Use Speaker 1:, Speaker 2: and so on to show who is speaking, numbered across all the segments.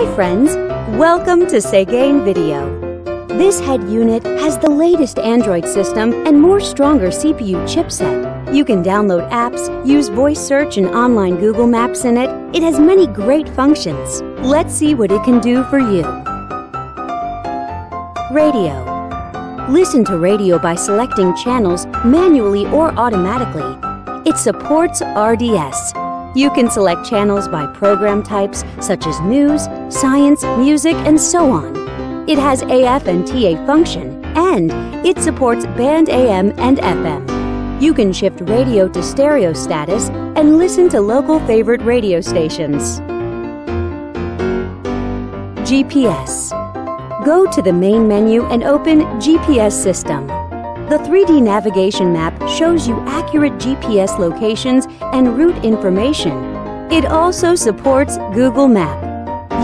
Speaker 1: Hi friends, welcome to Seicane Video. This head unit has the latest Android system and more stronger CPU chipset. You can download apps, use voice search and online Google Maps in it. It has many great functions. Let's see what it can do for you. Radio. Listen to radio by selecting channels manually or automatically. It supports RDS, you can select channels by program types such as news, science, music, and so on. It has AF and TA function, and it supports band AM and FM. You can shift radio to stereo status and listen to local favorite radio stations. GPS. Go to the main menu and open GPS System. The 3D navigation map shows you accurate GPS locations and route information. It also supports Google Map.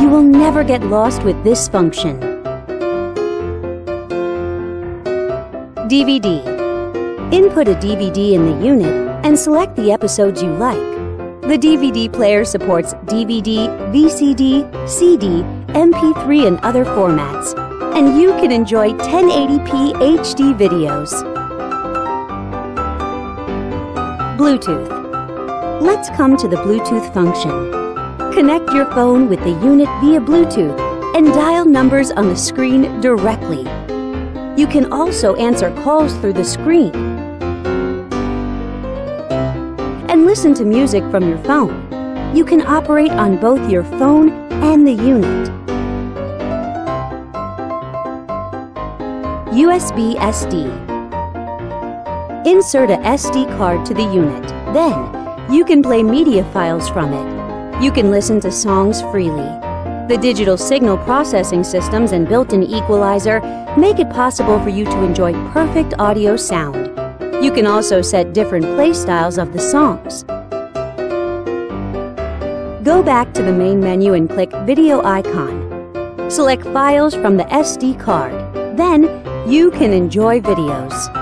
Speaker 1: You will never get lost with this function. DVD. Input a DVD in the unit and select the episodes you like. The DVD player supports DVD, VCD, CD, MP3, and other formats and you can enjoy 1080p HD videos. Bluetooth. Let's come to the Bluetooth function. Connect your phone with the unit via Bluetooth and dial numbers on the screen directly. You can also answer calls through the screen and listen to music from your phone. You can operate on both your phone and the unit. USB SD. Insert a SD card to the unit. Then, you can play media files from it. You can listen to songs freely. The digital signal processing systems and built-in equalizer make it possible for you to enjoy perfect audio sound. You can also set different play styles of the songs. Go back to the main menu and click Video icon. Select Files from the SD card. Then, you can enjoy videos.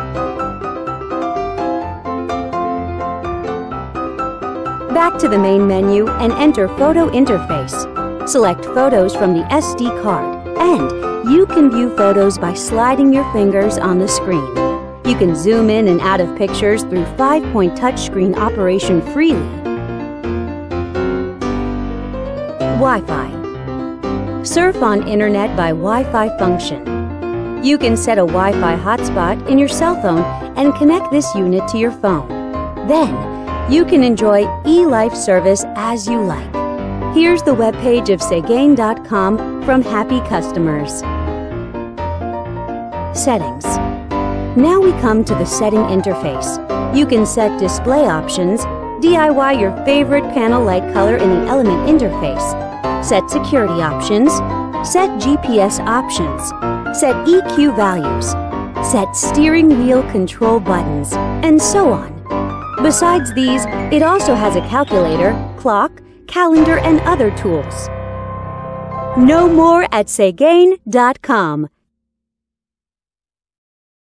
Speaker 1: Back to the main menu and enter Photo Interface. Select photos from the SD card and you can view photos by sliding your fingers on the screen. You can zoom in and out of pictures through 5-point touchscreen operation freely. Wi-Fi. Surf on internet by Wi-Fi function. You can set a Wi-Fi hotspot in your cell phone and connect this unit to your phone. Then, you can enjoy eLife service as you like. Here's the webpage of Seicane.com from happy customers. Settings. Now we come to the setting interface. You can set display options, DIY your favorite panel light color in the element interface, set security options, set GPS options, set EQ values, set steering wheel control buttons, and so on. Besides these, it also has a calculator, clock, calendar, and other tools. No more at Seicane.com.